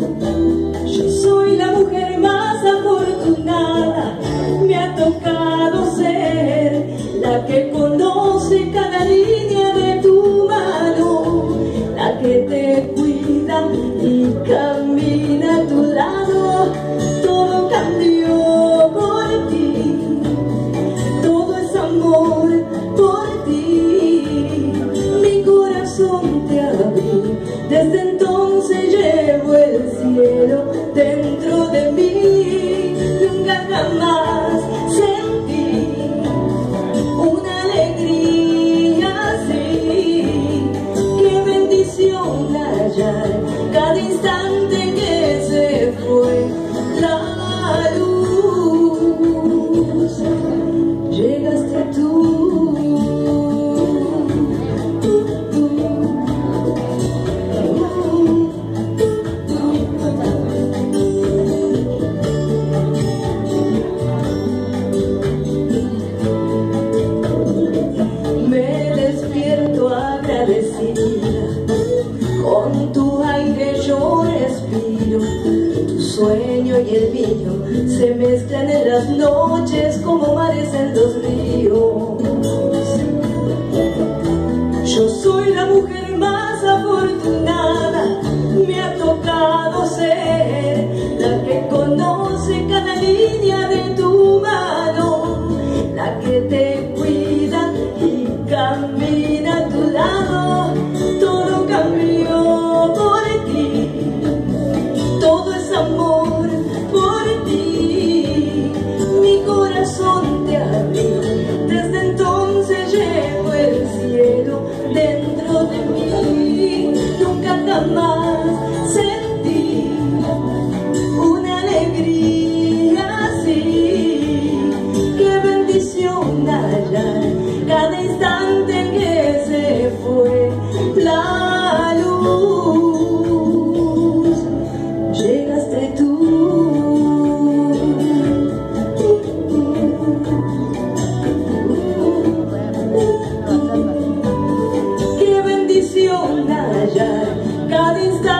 Yo soy la mujer más afortunada, me ha tocado ser la que conoce cada línea de tu mano, la que te cuida y camina a tu lado. Todo cambió por ti, todo es amor por ti. Mi corazón te abrí, desde entonces sueño y el mío se mezclan en las noches como mares en los ríos. Yo soy la mujer más afortunada, me ha tocado ser that is done.